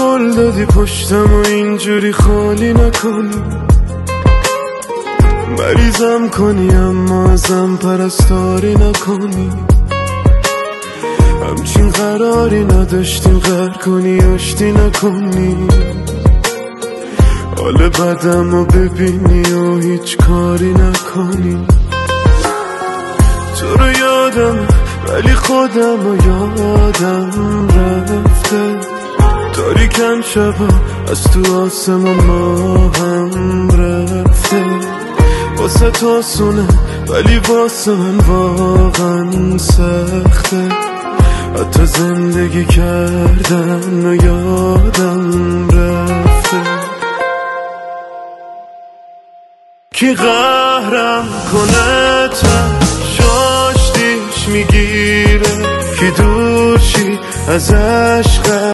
قول دادی پشتم و اینجوری خالی نکنی مریضم کنی اما ازم پرستاری نکنی. همچین قراری نداشتیم غر کنی آشتی نکنی. حال بدم رو ببینی و هیچ کاری نکنی. تو رو یادم ولی خودم و یادم. تاریکم شبا از تو آسمان ما هم رفته. واسه تو سونه ولی واسه من واقعا سخته. حتی زندگی کردن و یادم رفته. کی قهرم کنه شاشتیش می‌گیره. کی دورشی از عشق